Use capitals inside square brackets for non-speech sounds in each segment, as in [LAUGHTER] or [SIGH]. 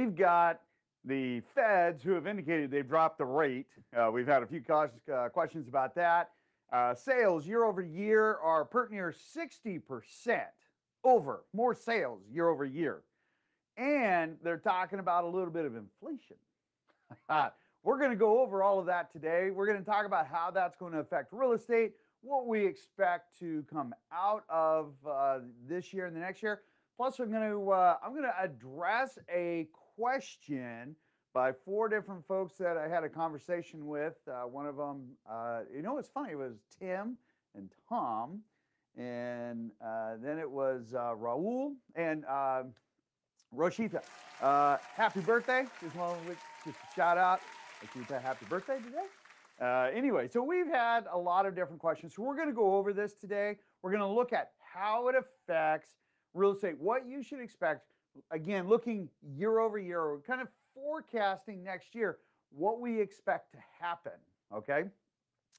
we've got the feds who have indicated they've dropped the rate. Uh, we've had a few uh, questions about that. Uh, sales year over year are pert near 60% over, more sales year over year. And they're talking about a little bit of inflation. [LAUGHS] We're going to go over all of that today. We're going to talk about how that's going to affect real estate, what we expect to come out of uh, this year and the next year. Plus, I'm going to uh, I'm going to address a question by four different folks that I had a conversation with. Uh, one of them, uh, you know, it's funny. It was Tim and Tom, and uh, then it was uh, Raul and um, Roshita. happy birthday! Just to just a shout out. Roshita, happy birthday today. Uh, anyway, so we've had a lot of different questions. So we're going to go over this today. We're going to look at how it affects real estate, what you should expect. Again, looking year over year, we're kind of forecasting next year what we expect to happen. Okay.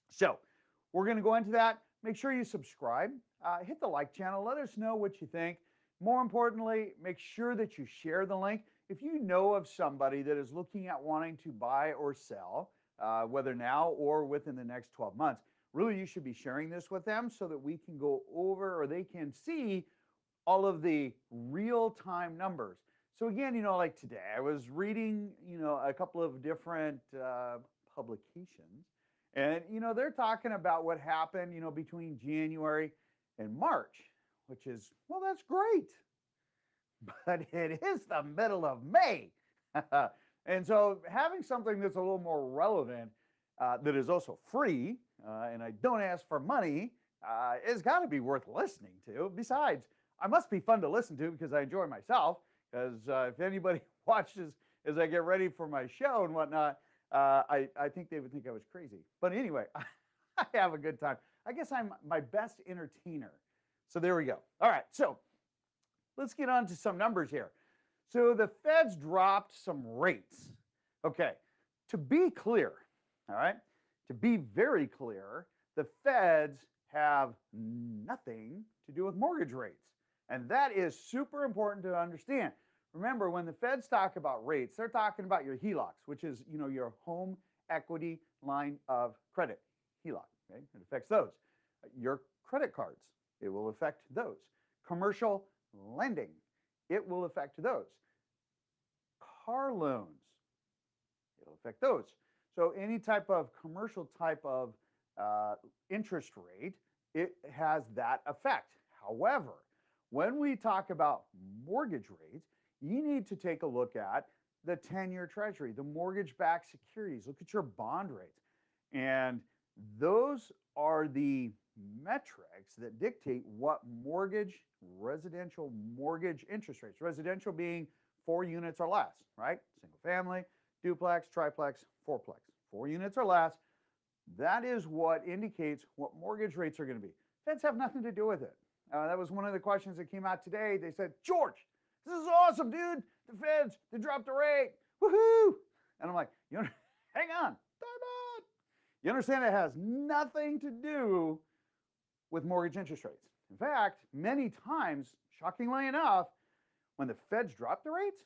So we're going to go into that. Make sure you subscribe, uh, hit the like channel, let us know what you think. More importantly, make sure that you share the link. If you know of somebody that is looking at wanting to buy or sell, uh, whether now or within the next 12 months, really you should be sharing this with them so that we can go over or they can see all of the real-time numbers. So again, you know, like today, I was reading, you know, a couple of different uh, publications, and you know, they're talking about what happened, you know, between January and March, which is well, that's great, [LAUGHS] but it is the middle of May, [LAUGHS] and so having something that's a little more relevant, uh, that is also free, uh, and I don't ask for money, uh, is got to be worth listening to. Besides I must be fun to listen to because I enjoy myself. Because uh, if anybody [LAUGHS] watches as I get ready for my show and whatnot, uh, I, I think they would think I was crazy. But anyway, [LAUGHS] I have a good time. I guess I'm my best entertainer. So there we go. All right. So let's get on to some numbers here. So the feds dropped some rates. Okay. To be clear, all right, to be very clear, the feds have nothing to do with mortgage rates. And that is super important to understand. Remember, when the feds talk about rates, they're talking about your HELOCs, which is you know your home equity line of credit, HELOC. Okay? It affects those. Your credit cards, it will affect those. Commercial lending, it will affect those. Car loans, it'll affect those. So any type of commercial type of uh, interest rate, it has that effect. However, when we talk about mortgage rates, you need to take a look at the 10 year treasury, the mortgage backed securities, look at your bond rates. And those are the metrics that dictate what mortgage, residential mortgage interest rates, residential being four units or less, right? Single family, duplex, triplex, fourplex, four units or less. That is what indicates what mortgage rates are going to be. Feds have nothing to do with it. Uh, that was one of the questions that came out today. They said, George, this is awesome, dude. The feds, they dropped the rate. Woohoo! And I'm like, you know, [LAUGHS] hang on. You understand it has nothing to do with mortgage interest rates. In fact, many times, shockingly enough, when the feds drop the rates,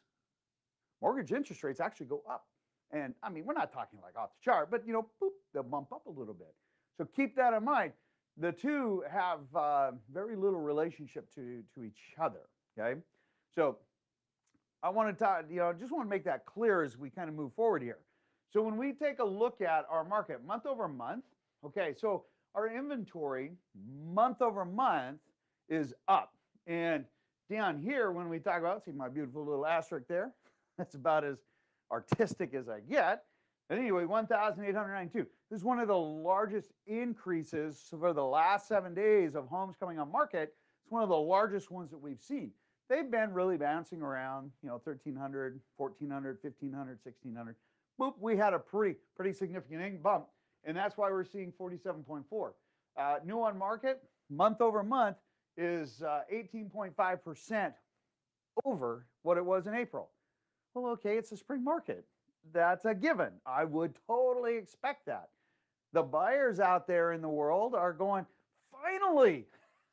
mortgage interest rates actually go up. And I mean, we're not talking like off the chart, but you know, boop, they'll bump up a little bit. So keep that in mind the two have uh, very little relationship to, to each other. Okay. So I want to talk, you know, just want to make that clear as we kind of move forward here. So when we take a look at our market month over month, okay, so our inventory month over month is up. And down here, when we talk about, see my beautiful little asterisk there, [LAUGHS] that's about as artistic as I get. But anyway, 1,892. This is one of the largest increases for the last seven days of homes coming on market. It's one of the largest ones that we've seen. They've been really bouncing around, you know, 1,300, 1,400, 1,500, 1,600. Boop, we had a pretty, pretty significant bump. And that's why we're seeing 47.4. Uh, new on market, month over month, is 18.5% uh, over what it was in April. Well, okay, it's a spring market that's a given. I would totally expect that. The buyers out there in the world are going, finally.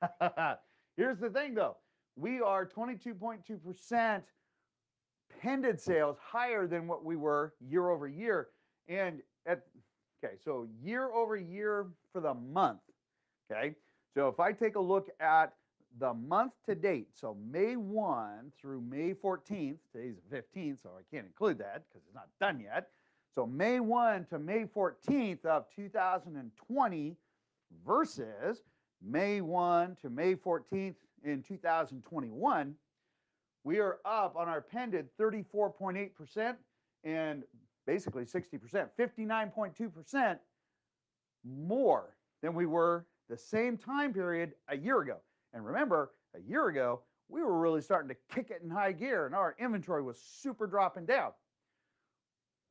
[LAUGHS] Here's the thing though we are 22.2% pended sales higher than what we were year over year. And at, okay, so year over year for the month, okay? So if I take a look at the month to date, so May 1 through May 14th, today's the 15th, so I can't include that because it's not done yet. So May 1 to May 14th of 2020 versus May 1 to May 14th in 2021, we are up on our pended 34.8% and basically 60%, 59.2% more than we were the same time period a year ago. And remember, a year ago, we were really starting to kick it in high gear and our inventory was super dropping down.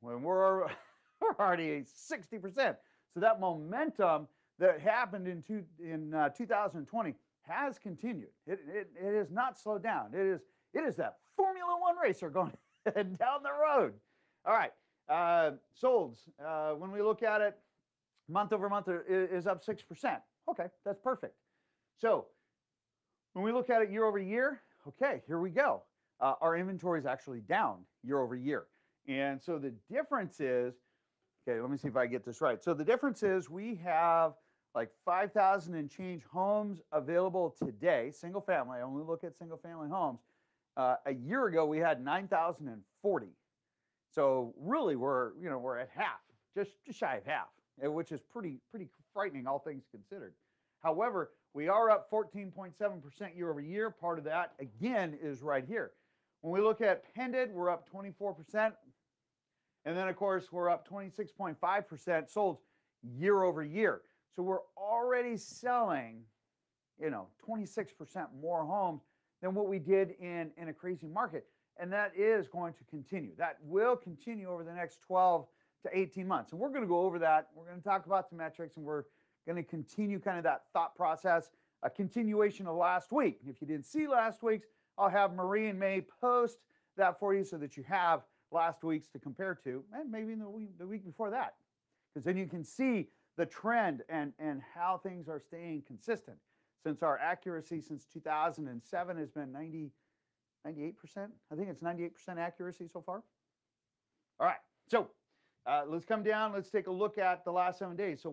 When we're, [LAUGHS] we're already 60%. So that momentum that happened in, two, in uh, 2020 has continued. It, it, it has not slowed down. It is, it is that Formula One racer going [LAUGHS] down the road. All right, uh, solds. Uh, when we look at it, month over month is up 6%. Okay, that's perfect. So when we look at it year over year, okay, here we go. Uh, our inventory is actually down year over year. And so the difference is, okay, let me see if I get this right. So the difference is we have like 5,000 and change homes available today, single family. I only look at single family homes. Uh, a year ago, we had 9,040. So really, we're you know we're at half, just just shy of half, eh, which is pretty pretty frightening, all things considered. However, we are up 14.7% year over year. Part of that again is right here. When we look at pended, we're up 24%. And then, of course, we're up 26.5% sold year over year. So we're already selling, you know, 26% more homes than what we did in, in a crazy market. And that is going to continue. That will continue over the next 12 to 18 months. And we're going to go over that. We're going to talk about the metrics and we're going to continue kind of that thought process, a continuation of last week. If you didn't see last week's, I'll have Marie and May post that for you so that you have last week's to compare to, and maybe the week, the week before that. Because then you can see the trend and, and how things are staying consistent. Since our accuracy since 2007 has been 90, 98%, I think it's 98% accuracy so far. All right, so uh, let's come down. Let's take a look at the last seven days. So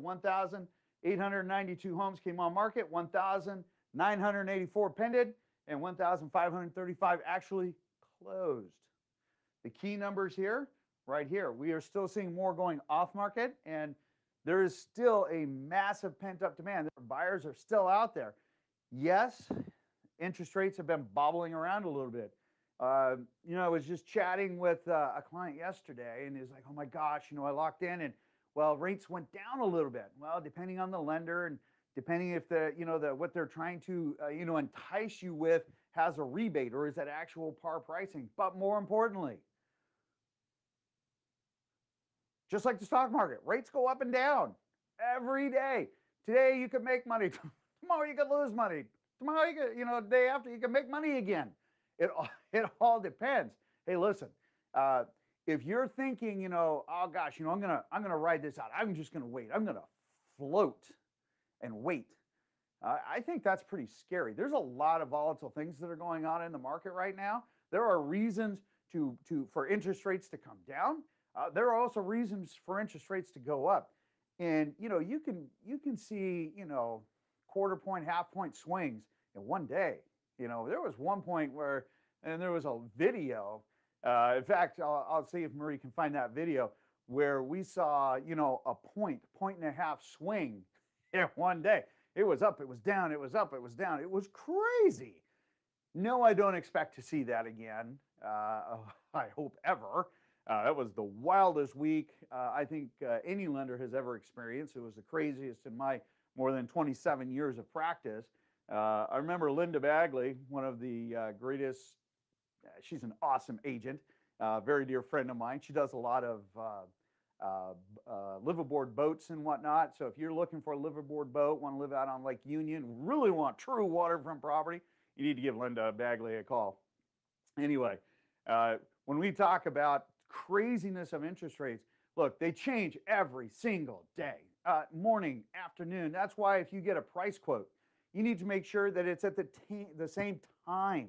1,892 homes came on market, 1,984 pended, and 1,535 actually closed. The key numbers here, right here, we are still seeing more going off market and there is still a massive pent up demand. Buyers are still out there. Yes, interest rates have been bobbling around a little bit. Uh, you know, I was just chatting with uh, a client yesterday and he's like, oh my gosh, you know, I locked in and well, rates went down a little bit. Well, depending on the lender and depending if the, you know, the what they're trying to, uh, you know, entice you with has a rebate or is that actual par pricing. But more importantly, just like the stock market, rates go up and down every day. Today you can make money. [LAUGHS] Tomorrow you could lose money. Tomorrow you could, you know, the day after you can make money again. It all, [LAUGHS] it all depends. Hey, listen, uh, if you're thinking, you know, oh gosh, you know, I'm gonna I'm gonna ride this out. I'm just gonna wait. I'm gonna float and wait. Uh, I think that's pretty scary. There's a lot of volatile things that are going on in the market right now. There are reasons to to for interest rates to come down. Uh, there are also reasons for interest rates to go up. And you know, you can you can see, you know, quarter point, half point swings in one day. You know, there was one point where and there was a video. Uh, in fact, I'll, I'll see if Marie can find that video where we saw, you know, a point, point and a half swing [LAUGHS] in one day. It was up, it was down, it was up, it was down. It was crazy. No, I don't expect to see that again. Uh, [LAUGHS] I hope ever. Uh, that was the wildest week uh, I think uh, any lender has ever experienced. It was the craziest in my more than 27 years of practice. Uh, I remember Linda Bagley, one of the uh, greatest, Uh, she's an awesome agent, uh, very dear friend of mine. She does a lot of uh, liveaboard boats and whatnot. So if you're looking for a liveaboard boat, want to live out on Lake Union, really want true waterfront property, you need to give Linda Bagley a call. Anyway, when we talk about craziness of interest rates, look, they change every single day, uh, morning, afternoon. That's why if you get a price quote, you need to make sure that it's at the, the same time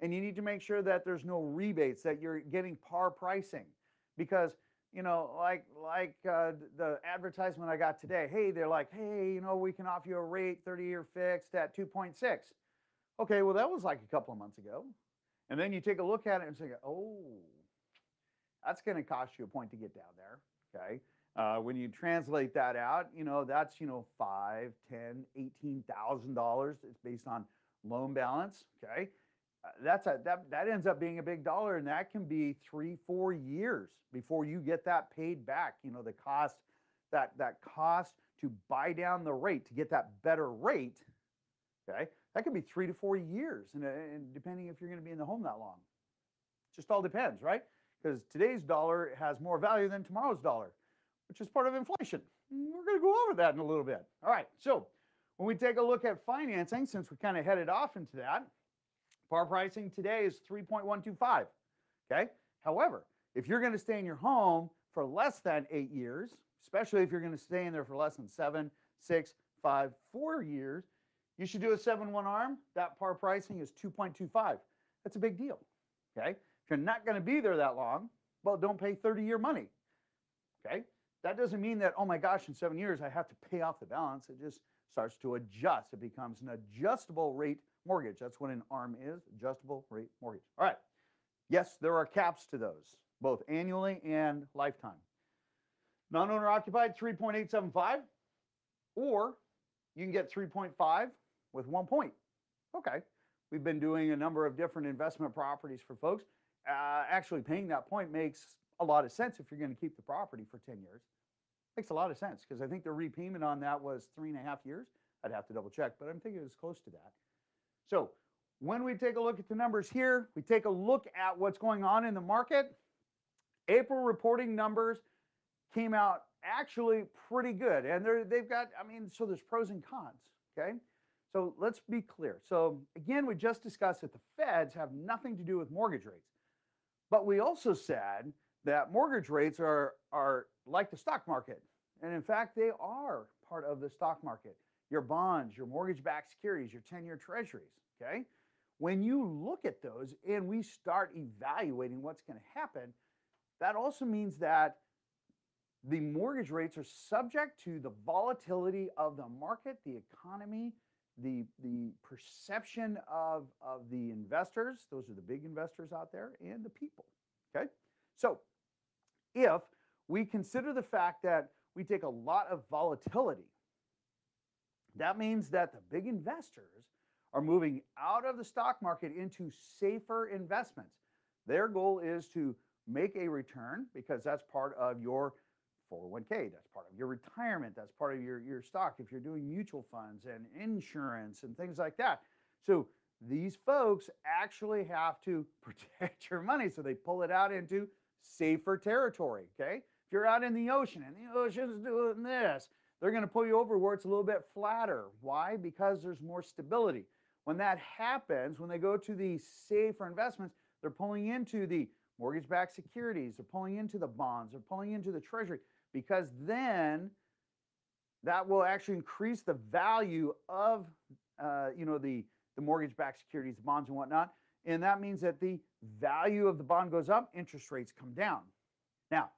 and you need to make sure that there's no rebates, that you're getting par pricing, because you know, like like uh, the advertisement I got today. Hey, they're like, hey, you know, we can offer you a rate 30-year fixed at 2.6. Okay, well that was like a couple of months ago, and then you take a look at it and say, oh, that's going to cost you a point to get down there. Okay. Uh, when you translate that out, you know, that's, you know, five, ten, eighteen thousand dollars. It's based on loan balance. Okay. Uh, that's a that that ends up being a big dollar, and that can be three, four years before you get that paid back. You know, the cost that that cost to buy down the rate to get that better rate. Okay, that could be three to four years, and, uh, and depending if you're going to be in the home that long, just all depends, right? Because today's dollar has more value than tomorrow's dollar which is part of inflation. We're going to go over that in a little bit. All right, so when we take a look at financing, since we kind of headed off into that, par pricing today is 3.125. Okay. However, if you're going to stay in your home for less than eight years, especially if you're going to stay in there for less than seven, six, five, four years, you should do a 7 1 arm. That par pricing is 2.25. That's a big deal. Okay. If you're not going to be there that long, well, don't pay 30 year money. Okay. That doesn't mean that, oh my gosh, in seven years I have to pay off the balance. It just starts to adjust. It becomes an adjustable rate mortgage. That's what an ARM is, adjustable rate mortgage. All right. Yes, there are caps to those, both annually and lifetime. Non-owner occupied 3.875, or you can get 3.5 with one point. Okay. We've been doing a number of different investment properties for folks. Uh, actually, paying that point makes a lot of sense if you're going to keep the property for 10 years. Makes a lot of sense because I think the repayment on that was three and a half years. I'd have to double check, but I'm thinking it was close to that. So when we take a look at the numbers here, we take a look at what's going on in the market. April reporting numbers came out actually pretty good. And they've got, I mean, so there's pros and cons, okay? So let's be clear. So again, we just discussed that the feds have nothing to do with mortgage rates. But we also said that mortgage rates are, are like the stock market. And in fact, they are part of the stock market. Your bonds, your mortgage backed securities, your 10 year treasuries, okay? When you look at those and we start evaluating what's going to happen, that also means that the mortgage rates are subject to the volatility of the market, the economy, the, the perception of, of the investors, those are the big investors out there, and the people. Okay? So if we consider the fact that we take a lot of volatility, that means that the big investors are moving out of the stock market into safer investments. Their goal is to make a return because that's part of your 401k, that's part of your retirement, that's part of your, your stock if you're doing mutual funds and insurance and things like that. So these folks actually have to [LAUGHS] protect your money. So they pull it out into safer territory. Okay. If you're out in the ocean and the ocean's doing this, they're going to pull you over where it's a little bit flatter. Why? Because there's more stability. When that happens, when they go to the safer investments, they're pulling into the mortgage backed securities, they're pulling into the bonds, they're pulling into the treasury, because then that will actually increase the value of uh, you know the the mortgage backed securities, the bonds and whatnot. And that means that the value of the bond goes up, interest rates come down. Now,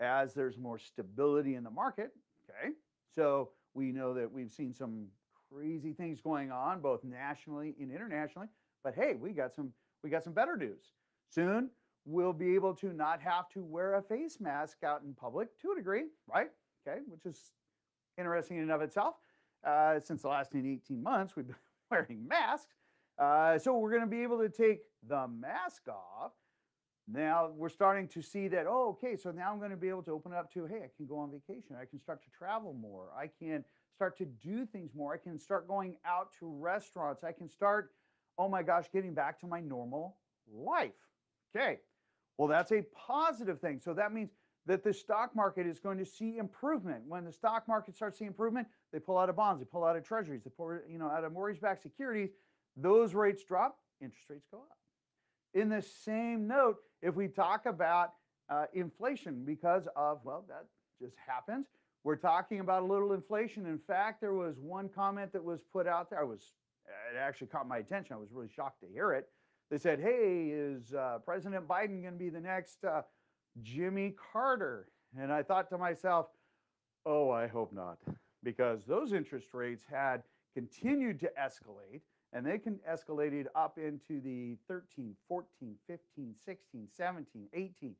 as there's more stability in the market, okay, so we know that we've seen some crazy things going on both nationally and internationally, but hey, we got some we got some better news. Soon we'll be able to not have to wear a face mask out in public to a degree, right? Okay, which is interesting in and of itself. Uh, since the last 18 months, we've been [LAUGHS] wearing masks. Uh, so we're going to be able to take the mask off. Now we're starting to see that, oh, okay, so now I'm going to be able to open up to, hey, I can go on vacation. I can start to travel more. I can start to do things more. I can start going out to restaurants. I can start, oh my gosh, getting back to my normal life. Okay. Well, that's a positive thing. So that means that the stock market is going to see improvement. When the stock market starts seeing improvement, they pull out of bonds, they pull out of treasuries, they pull you know out of mortgage-backed securities. Those rates drop, interest rates go up. In the same note, if we talk about uh, inflation, because of well, that just happens. We're talking about a little inflation. In fact, there was one comment that was put out there. I was it actually caught my attention. I was really shocked to hear it. They said, hey, is uh, President Biden going to be the next uh, Jimmy Carter? And I thought to myself, oh, I hope not, because those interest rates had continued to escalate and they can escalated up into the 13, 14, 15, 16, 17, 18.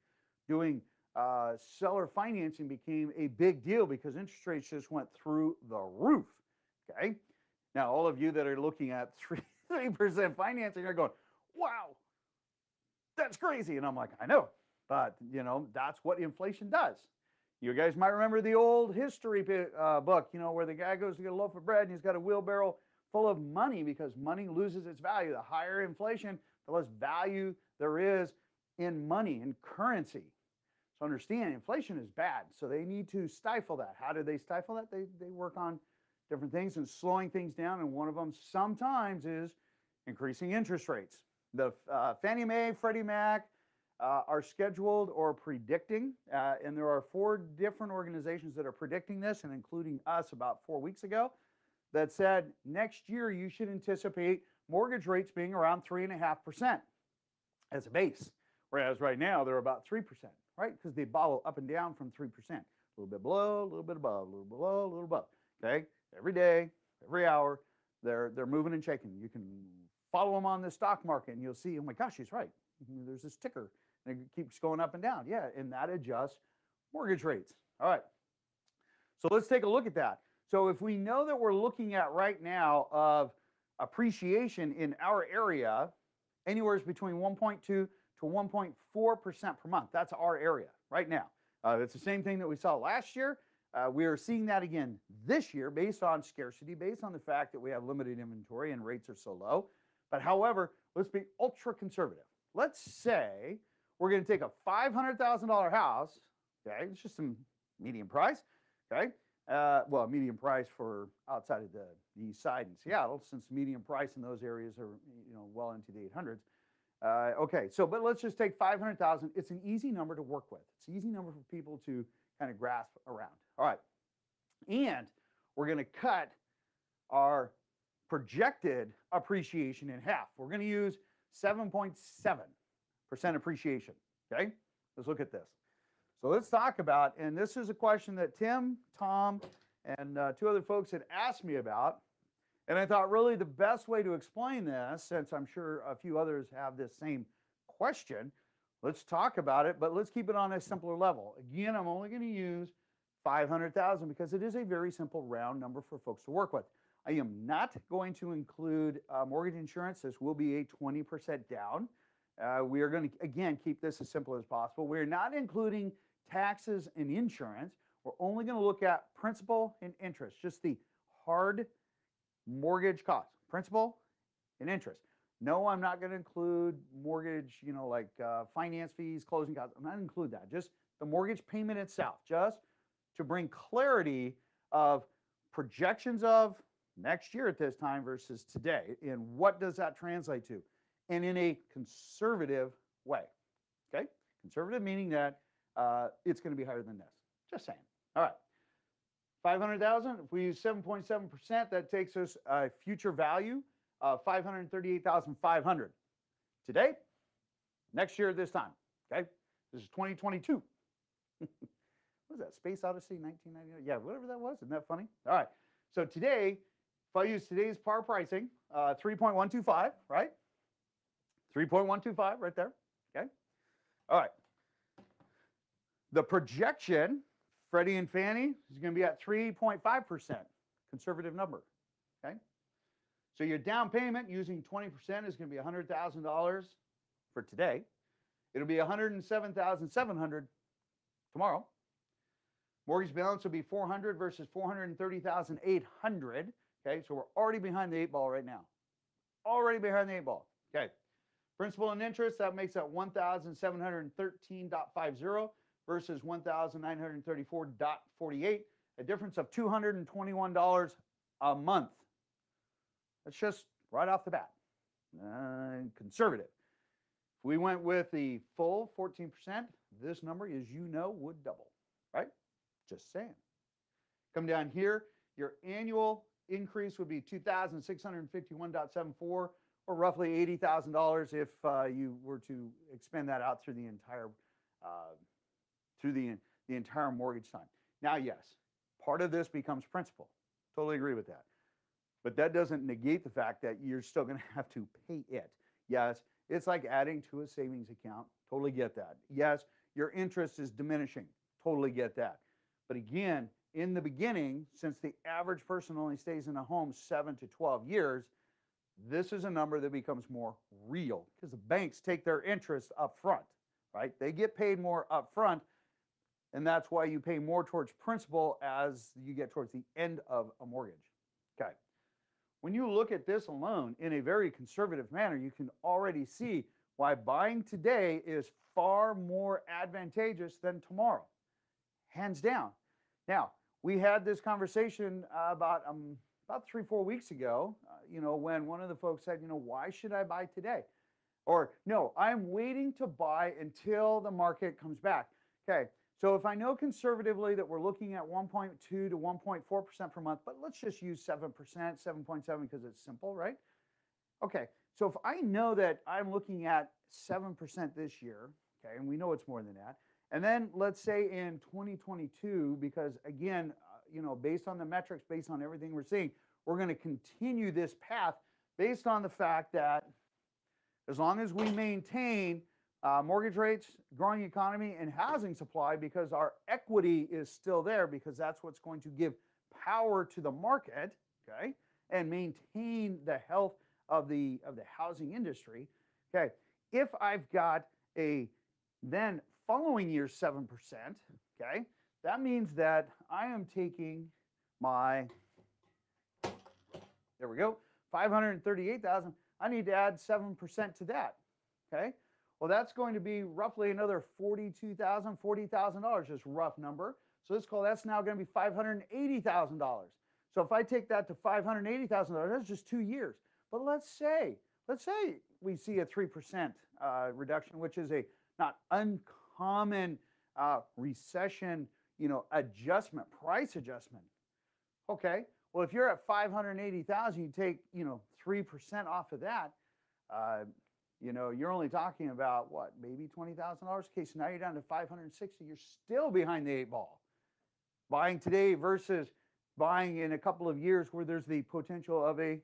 Doing uh, seller financing became a big deal because interest rates just went through the roof. Okay. Now, all of you that are looking at [LAUGHS] three three percent financing are going, "Wow, that's crazy," and I'm like, "I know, but you know that's what inflation does." You guys might remember the old history uh, book, you know, where the guy goes to get a loaf of bread and he's got a wheelbarrow full of money because money loses its value. The higher inflation, the less value there is in money, in currency. So understand, inflation is bad. So they need to stifle that. How do they stifle that? They, they work on different things and slowing things down. And one of them sometimes is increasing interest rates. The uh, Fannie Mae, Freddie Mac uh, are scheduled or predicting, uh, and there are four different organizations that are predicting this, and including us about four weeks ago that said next year you should anticipate mortgage rates being around 3.5% as a base. Whereas right now they're about 3%, right? Because they bottle up and down from 3%. A little bit below, a little bit above, a little below, a little above. Okay? Every day, every hour, they're they're moving and shaking. You can follow them on the stock market and you'll see, oh my gosh, he's right. Mm-hmm, there's this ticker and it keeps going up and down. Yeah, and that adjusts mortgage rates. All right. So let's take a look at that. So if we know that we're looking at right now of appreciation in our area, anywhere between 1.2 to 1.4% per month. That's our area right now. Uh, it's the same thing that we saw last year. Uh, we are seeing that again this year based on scarcity, based on the fact that we have limited inventory and rates are so low. But however, let's be ultra conservative. Let's say we're going to take a $500,000 house, okay, it's just some medium price, okay, uh, well, medium price for outside of the, the east side in Seattle, since medium price in those areas are you know well into the 800s. Uh, okay, so but let's just take 500,000. It's an easy number to work with. It's an easy number for people to kind of grasp around. All right, and we're going to cut our projected appreciation in half. We're going to use 7.7% appreciation. Okay, let's look at this. So let's talk about, and this is a question that Tim, Tom, and uh, two other folks had asked me about. And I thought really the best way to explain this, since I'm sure a few others have this same question, let's talk about it, but let's keep it on a simpler level. Again, I'm only going to use 500,000 because it is a very simple round number for folks to work with. I am not going to include uh, mortgage insurance. This will be a 20% down. Uh, we are going to, again, keep this as simple as possible. We're not including taxes and insurance. We're only going to look at principal and interest, just the hard mortgage cost, principal and interest. No, I'm not going to include mortgage, you know, like uh, finance fees, closing costs. I'm not going to include that. Just the mortgage payment itself, just to bring clarity of projections of next year at this time versus today. And what does that translate to? And in a conservative way. Okay? Conservative meaning that uh, it's going to be higher than this. Just saying. All right. 500,000, if we use 7.7%, that takes us a future value of 538,500. Today, next year this time, okay? This is 2022. [LAUGHS] what was that, Space Odyssey 1999? Yeah, whatever that was. Isn't that funny? All right. So today, if I use today's par pricing, uh, 3.125, right? 3.125 right there, okay? All right. The projection, Freddie and Fannie, is going to be at 3.5%, conservative number. Okay. So your down payment using 20% is going to be $100,000 for today. It'll be 107,700 tomorrow. Mortgage balance will be 400 versus 430,800. Okay, so we're already behind the eight ball right now. Already behind the eight ball. Okay. Principal and interest, that makes that 1,713.50 versus 1,934.48, a difference of $221 a month. That's just right off the bat. Uh, conservative. If we went with the full 14%, this number, as you know, would double, right? Just saying. Come down here, your annual increase would be 2,651.74 or roughly $80,000 if uh, you were to expend that out through the entire uh, through the the entire mortgage time. Now, yes, part of this becomes principal. Totally agree with that. But that doesn't negate the fact that you're still going to have to pay it. Yes, it's like adding to a savings account. Totally get that. Yes, your interest is diminishing. Totally get that. But again, in the beginning, since the average person only stays in a home seven to 12 years, this is a number that becomes more real because the banks take their interest up front, right? They get paid more up front, and that's why you pay more towards principal as you get towards the end of a mortgage. Okay. When you look at this alone in a very conservative manner, you can already see why buying today is far more advantageous than tomorrow, hands down. Now, we had this conversation uh, about um, about three, four weeks ago, uh, you know, when one of the folks said, you know, why should I buy today? Or, no, I'm waiting to buy until the market comes back. Okay, so if I know conservatively that we're looking at 1.2 to 1.4% per month, but let's just use 7%, 7.7 because it's simple, right? Okay, so if I know that I'm looking at 7% this year, okay, and we know it's more than that, and then let's say in 2022, because again, uh, you know, based on the metrics, based on everything we're seeing, we're going to continue this path based on the fact that as long as we maintain uh, mortgage rates, growing economy, and housing supply, because our equity is still there, because that's what's going to give power to the market, okay, and maintain the health of the of the housing industry. Okay, if I've got a then following year seven percent, okay, that means that I am taking my, there we go, 538,000. I need to add 7% to that, okay? Well, that's going to be roughly another $42,000, $40,000, just rough number. So let's call that's now going to be $580,000. So if I take that to $580,000, that's just two years. But let's say, let's say we see a 3% uh, reduction, which is a not uncommon uh, recession you know, adjustment, price adjustment. Okay, well, if you're at 580,000, you take, you know, 3% off of that, uh, you know, you're only talking about what, maybe $20,000? Okay, so now you're down to 560. You're still behind the eight ball. Buying today versus buying in a couple of years where there's the potential of a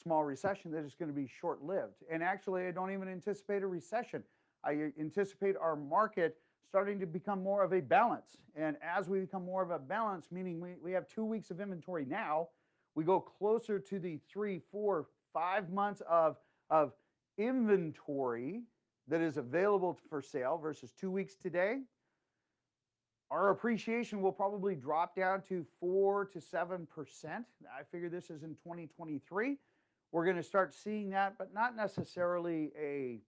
small recession that is going to be short lived. And actually, I don't even anticipate a recession. I anticipate our market starting to become more of a balance. And as we become more of a balance, meaning we, we have two weeks of inventory now, we go closer to the three, four, five months of, of inventory that is available for sale versus two weeks today, our appreciation will probably drop down to four to seven percent. I figure this is in 2023. We're going to start seeing that, but not necessarily a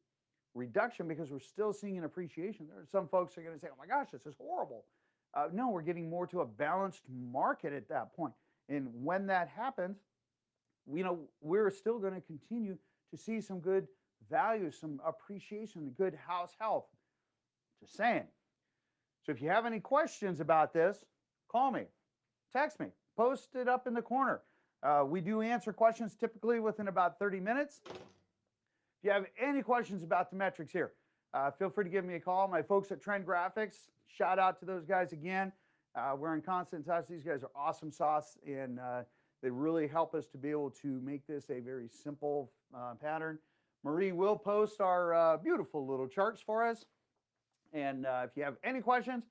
reduction because we're still seeing an appreciation. There are some folks are going to say, oh my gosh, this is horrible. Uh, no, we're getting more to a balanced market at that point. And when that happens, you know, we're still going to continue to see some good value, some appreciation, good house health. Just saying. So if you have any questions about this, call me, text me, post it up in the corner. Uh, we do answer questions typically within about 30 minutes If you have any questions about the metrics here, uh, feel free to give me a call. My folks at TrendGraphix, shout out to those guys again. Uh, we're in constant touch. These guys are awesome sauce, and uh, they really help us to be able to make this a very simple uh, pattern. Marie will post our uh, beautiful little charts for us. And uh, if you have any questions,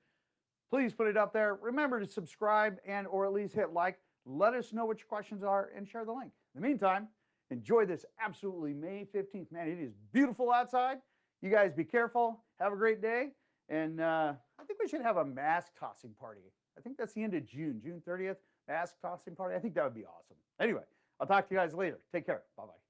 please put it up there. Remember to subscribe and or at least hit like. Let us know what your questions are and share the link. In the meantime, Enjoy this absolutely May 15th. Man, it is beautiful outside. You guys be careful. Have a great day. And uh, I think we should have a mask tossing party. I think that's the end of June, June 30th, mask tossing party. I think that would be awesome. Anyway, I'll talk to you guys later. Take care. Bye bye.